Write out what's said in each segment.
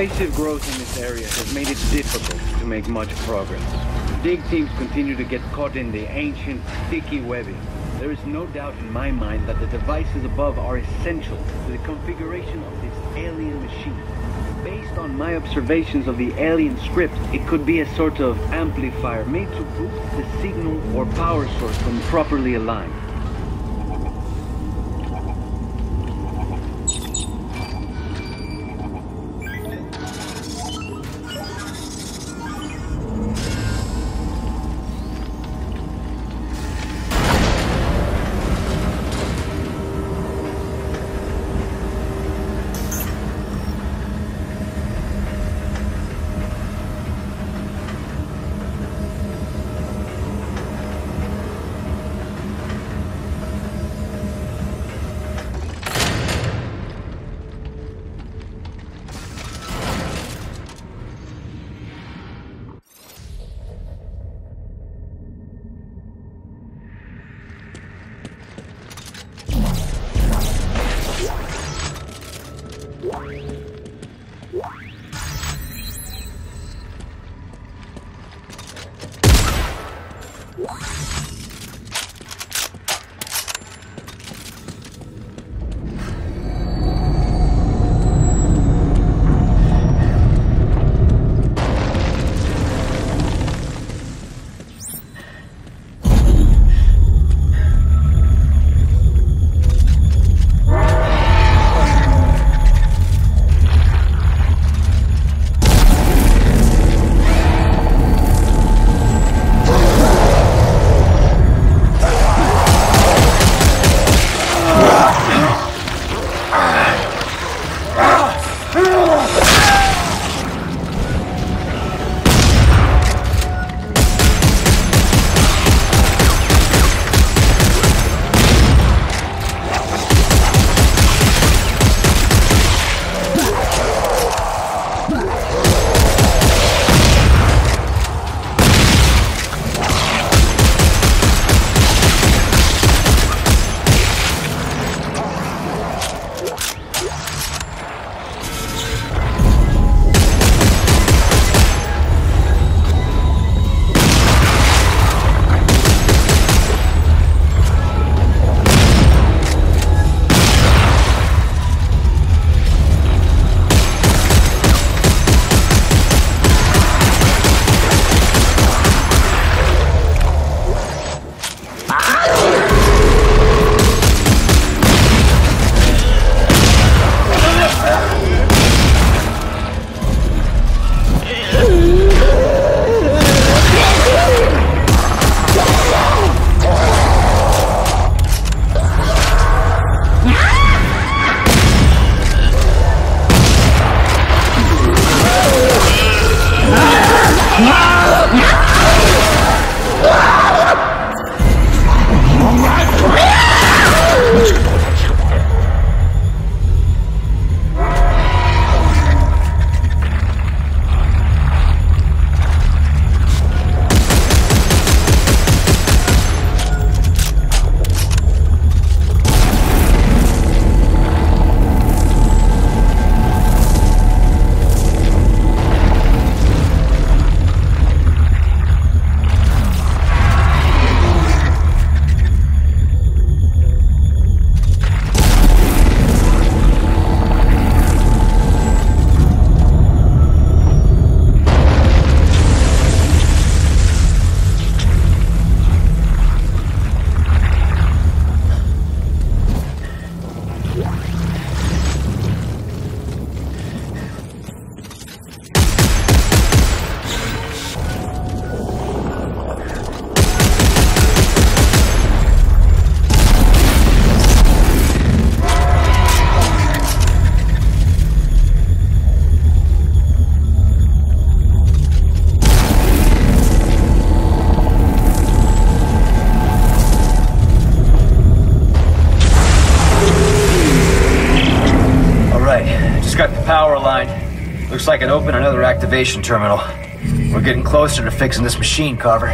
invasive growth in this area has made it difficult to make much progress. Dig teams continue to get caught in the ancient, sticky webbing. There is no doubt in my mind that the devices above are essential to the configuration of this alien machine. Based on my observations of the alien script, it could be a sort of amplifier made to boost the signal or power source when properly aligned. Like it opened another activation terminal. We're getting closer to fixing this machine, Carver.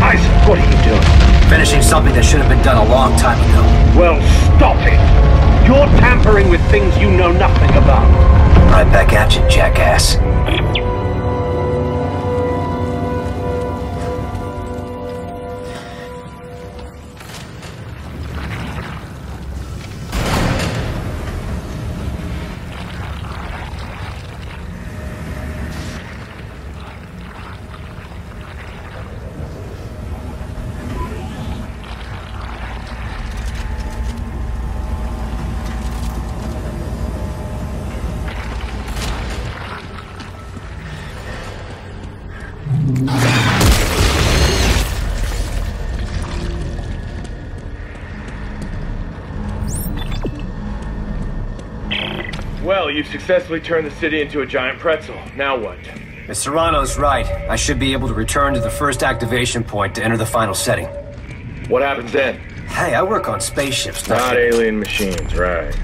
Isaac, what are you doing? finishing something that should have been done a long time ago. Well, stop it! You're tampering with things you know nothing about. Right back at you, jackass. You've successfully turned the city into a giant pretzel. Now what? If Serrano's right, I should be able to return to the first activation point to enter the final setting. What happens then? Hey, I work on spaceships, Not not alien machines, right?